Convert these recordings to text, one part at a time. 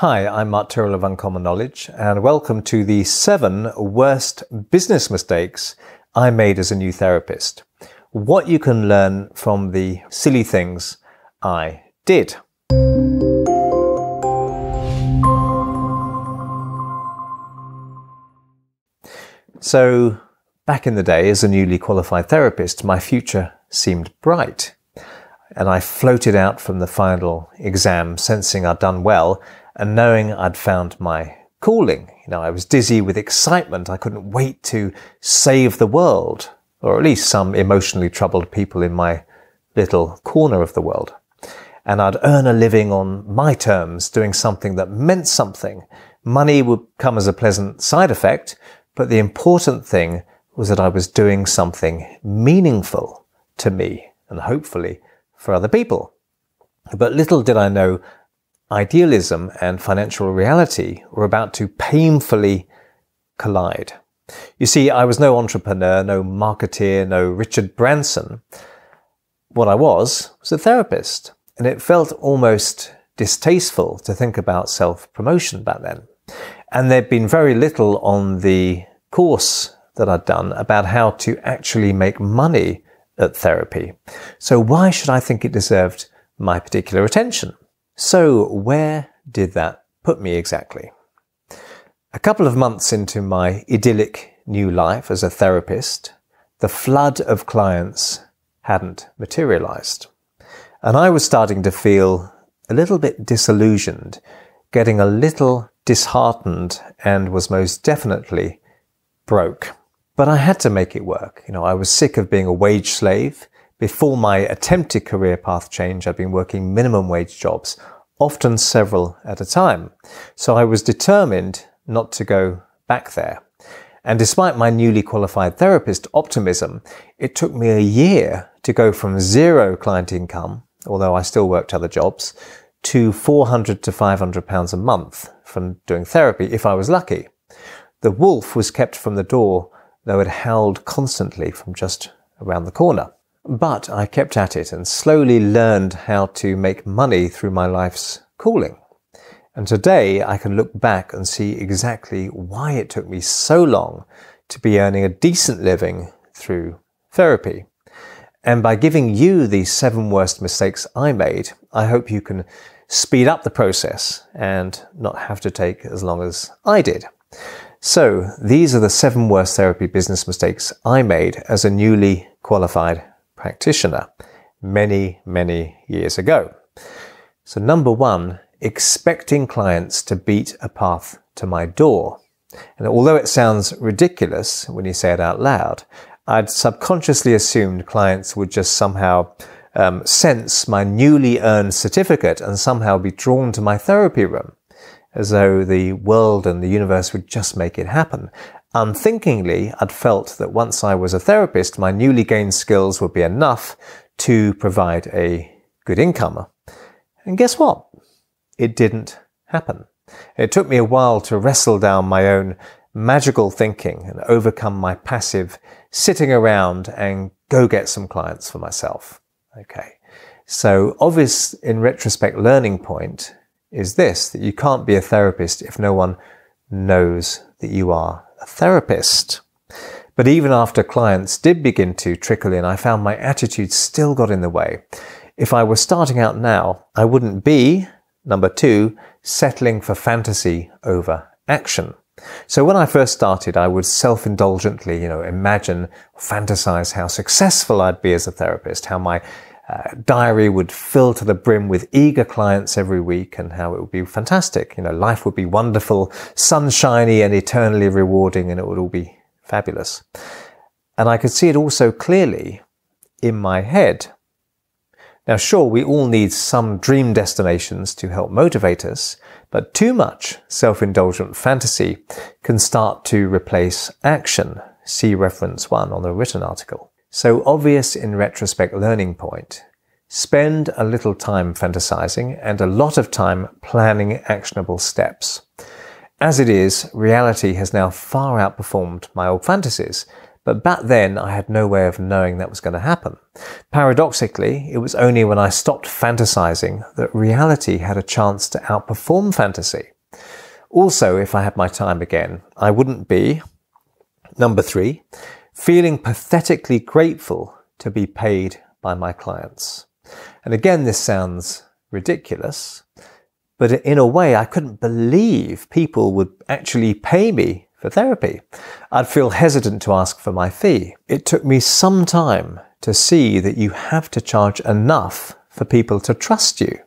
Hi, I'm Mark Tyrrell of Uncommon Knowledge, and welcome to the seven worst business mistakes I made as a new therapist. What you can learn from the silly things I did. So, back in the day, as a newly qualified therapist, my future seemed bright. And I floated out from the final exam, sensing I'd done well and knowing I'd found my calling. You know, I was dizzy with excitement. I couldn't wait to save the world, or at least some emotionally troubled people in my little corner of the world. And I'd earn a living on my terms, doing something that meant something. Money would come as a pleasant side effect, but the important thing was that I was doing something meaningful to me and hopefully for other people. But little did I know idealism and financial reality were about to painfully collide. You see, I was no entrepreneur, no marketeer, no Richard Branson. What I was was a therapist, and it felt almost distasteful to think about self promotion back then. And there'd been very little on the course that I'd done about how to actually make money at therapy. So why should I think it deserved my particular attention? So where did that put me exactly? A couple of months into my idyllic new life as a therapist, the flood of clients hadn't materialized. And I was starting to feel a little bit disillusioned, getting a little disheartened, and was most definitely broke. But I had to make it work. You know, I was sick of being a wage slave. Before my attempted career path change, I'd been working minimum wage jobs, often several at a time. So I was determined not to go back there. And despite my newly qualified therapist optimism, it took me a year to go from zero client income, although I still worked other jobs, to 400 to 500 pounds a month from doing therapy if I was lucky. The wolf was kept from the door though it howled constantly from just around the corner. But I kept at it and slowly learned how to make money through my life's calling. And today I can look back and see exactly why it took me so long to be earning a decent living through therapy. And by giving you these seven worst mistakes I made, I hope you can speed up the process and not have to take as long as I did. So these are the seven worst therapy business mistakes I made as a newly qualified practitioner many, many years ago. So number one, expecting clients to beat a path to my door. And although it sounds ridiculous when you say it out loud, I'd subconsciously assumed clients would just somehow um, sense my newly earned certificate and somehow be drawn to my therapy room as though the world and the universe would just make it happen. Unthinkingly, I'd felt that once I was a therapist, my newly gained skills would be enough to provide a good income. And guess what? It didn't happen. It took me a while to wrestle down my own magical thinking and overcome my passive sitting around and go get some clients for myself. Okay. So obvious in retrospect learning point is this, that you can't be a therapist if no one knows that you are therapist. But even after clients did begin to trickle in, I found my attitude still got in the way. If I were starting out now, I wouldn't be, number two, settling for fantasy over action. So when I first started, I would self-indulgently, you know, imagine, fantasize how successful I'd be as a therapist, how my uh, diary would fill to the brim with eager clients every week and how it would be fantastic. You know, life would be wonderful, sunshiny and eternally rewarding and it would all be fabulous. And I could see it also clearly in my head. Now, sure, we all need some dream destinations to help motivate us, but too much self-indulgent fantasy can start to replace action. See reference one on the written article. So obvious in retrospect learning point. Spend a little time fantasizing and a lot of time planning actionable steps. As it is, reality has now far outperformed my old fantasies, But back then, I had no way of knowing that was going to happen. Paradoxically, it was only when I stopped fantasizing that reality had a chance to outperform fantasy. Also, if I had my time again, I wouldn't be, number three, feeling pathetically grateful to be paid by my clients. And again, this sounds ridiculous, but in a way, I couldn't believe people would actually pay me for therapy. I'd feel hesitant to ask for my fee. It took me some time to see that you have to charge enough for people to trust you.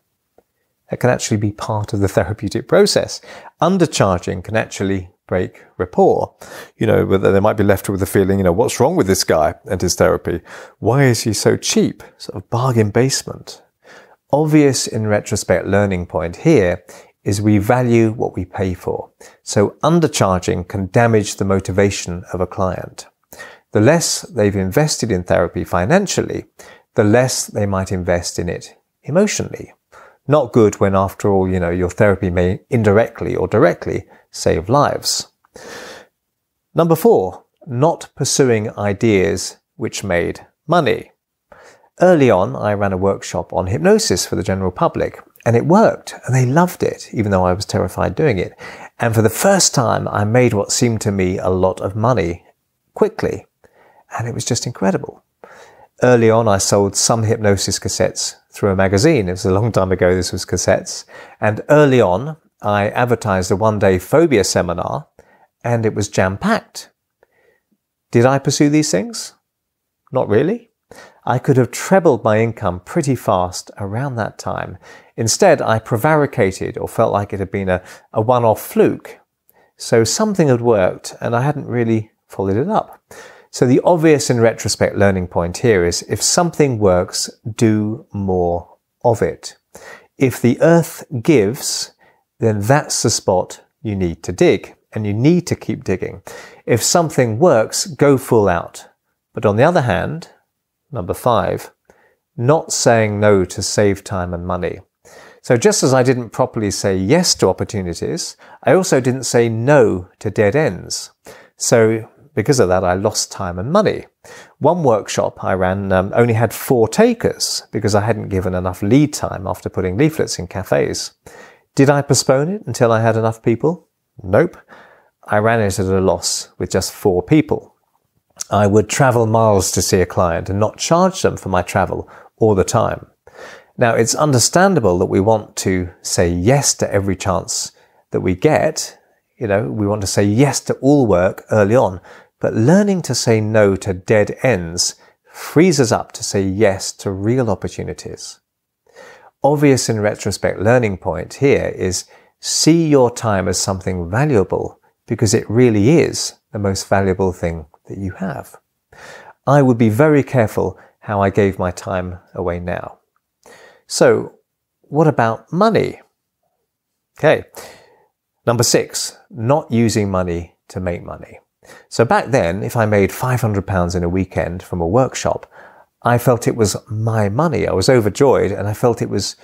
That can actually be part of the therapeutic process. Undercharging can actually break rapport. You know, they might be left with the feeling, you know, what's wrong with this guy and his therapy? Why is he so cheap? Sort of bargain basement. Obvious in retrospect learning point here is we value what we pay for. So undercharging can damage the motivation of a client. The less they've invested in therapy financially, the less they might invest in it emotionally. Not good when after all, you know, your therapy may indirectly or directly save lives. Number four, not pursuing ideas which made money. Early on, I ran a workshop on hypnosis for the general public, and it worked, and they loved it, even though I was terrified doing it. And for the first time, I made what seemed to me a lot of money quickly, and it was just incredible. Early on, I sold some hypnosis cassettes through a magazine. It was a long time ago, this was cassettes. And early on, I advertised a one day phobia seminar and it was jam packed. Did I pursue these things? Not really. I could have trebled my income pretty fast around that time. Instead, I prevaricated or felt like it had been a, a one off fluke. So something had worked and I hadn't really followed it up. So the obvious in retrospect learning point here is if something works, do more of it. If the earth gives, then that's the spot you need to dig and you need to keep digging. If something works, go full out. But on the other hand, number five, not saying no to save time and money. So just as I didn't properly say yes to opportunities, I also didn't say no to dead ends. So because of that, I lost time and money. One workshop I ran um, only had four takers because I hadn't given enough lead time after putting leaflets in cafes. Did I postpone it until I had enough people? Nope. I ran it at a loss with just four people. I would travel miles to see a client and not charge them for my travel all the time. Now, it's understandable that we want to say yes to every chance that we get. You know, we want to say yes to all work early on, but learning to say no to dead ends frees us up to say yes to real opportunities obvious in retrospect learning point here is see your time as something valuable because it really is the most valuable thing that you have. I would be very careful how I gave my time away now. So, what about money? Okay. Number six, not using money to make money. So back then, if I made £500 in a weekend from a workshop, I felt it was my money. I was overjoyed and I felt it was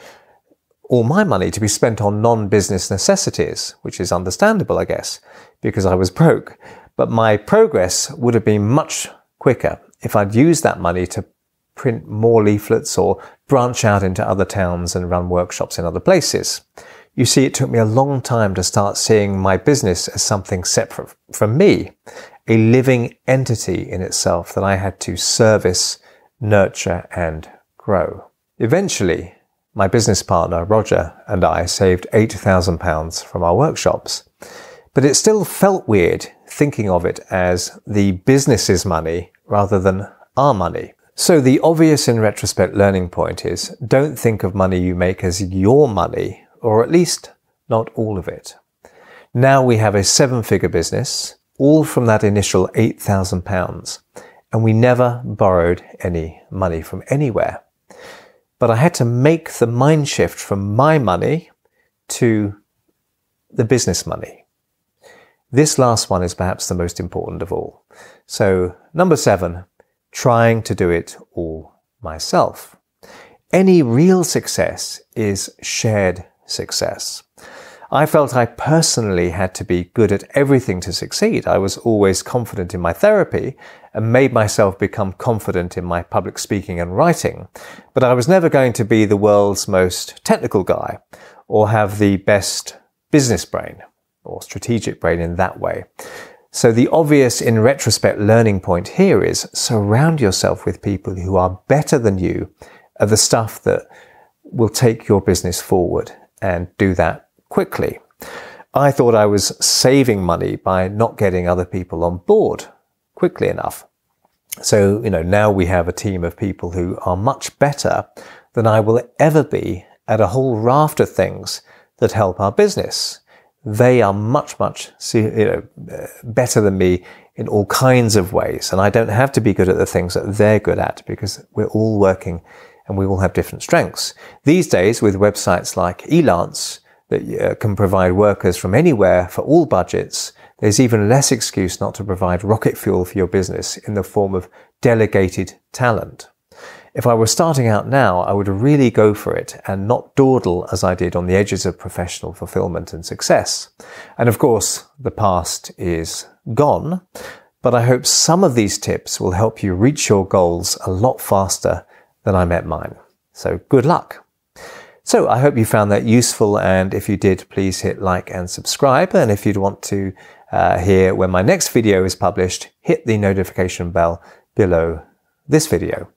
all my money to be spent on non-business necessities, which is understandable, I guess, because I was broke. But my progress would have been much quicker if I'd used that money to print more leaflets or branch out into other towns and run workshops in other places. You see, it took me a long time to start seeing my business as something separate from me, a living entity in itself that I had to service nurture, and grow. Eventually, my business partner, Roger, and I saved £8,000 from our workshops. But it still felt weird thinking of it as the business's money rather than our money. So the obvious in retrospect learning point is don't think of money you make as your money, or at least not all of it. Now we have a seven figure business, all from that initial £8,000 and we never borrowed any money from anywhere. But I had to make the mind shift from my money to the business money. This last one is perhaps the most important of all. So, number seven, trying to do it all myself. Any real success is shared success. I felt I personally had to be good at everything to succeed. I was always confident in my therapy and made myself become confident in my public speaking and writing. But I was never going to be the world's most technical guy or have the best business brain or strategic brain in that way. So the obvious in retrospect learning point here is surround yourself with people who are better than you at the stuff that will take your business forward and do that quickly. I thought I was saving money by not getting other people on board quickly enough. So, you know, now we have a team of people who are much better than I will ever be at a whole raft of things that help our business. They are much, much you know, better than me in all kinds of ways. And I don't have to be good at the things that they're good at because we're all working and we all have different strengths. These days, with websites like Elance that uh, can provide workers from anywhere for all budgets, there's even less excuse not to provide rocket fuel for your business in the form of delegated talent. If I were starting out now, I would really go for it and not dawdle as I did on the edges of professional fulfillment and success. And of course, the past is gone, but I hope some of these tips will help you reach your goals a lot faster than I met mine. So good luck. So I hope you found that useful. And if you did, please hit like and subscribe. And if you'd want to uh, hear when my next video is published, hit the notification bell below this video.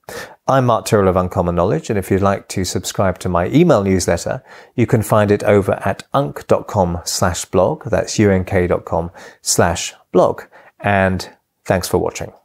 I'm Mark Tyrrell of Uncommon Knowledge, and if you'd like to subscribe to my email newsletter, you can find it over at unk.com slash blog. That's unk.com slash blog. And thanks for watching.